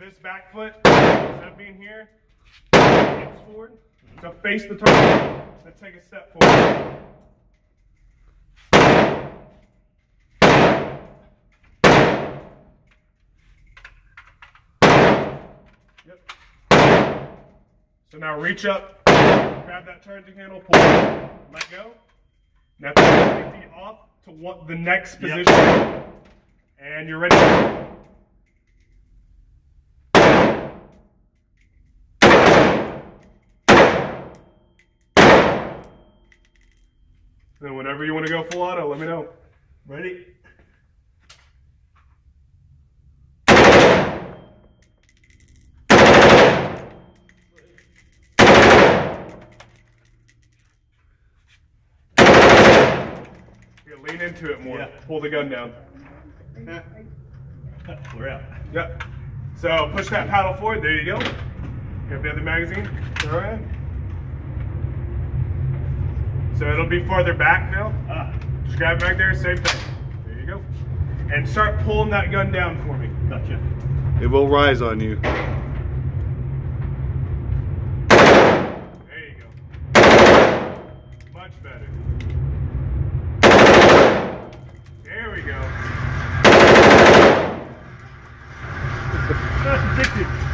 this back foot, instead of being here, hips forward. So face the target, then take a step forward. Yep. So now reach up, grab that charging handle, pull, let go. Now take your feet off to what the next Yep. position. And you're ready. Then whenever you want to go full auto, let me know. Ready? Yeah, lean into it more. Yeah. Pull the gun down. We're out. Yep. So push that paddle forward. There you go. Grab the other magazine. All right. So it'll be farther back now. Ah, Just grab it back there. Same thing. There you go. And start pulling that gun down for me. gotcha. It will rise on you. There you go. Much better. There we go. That's addictive.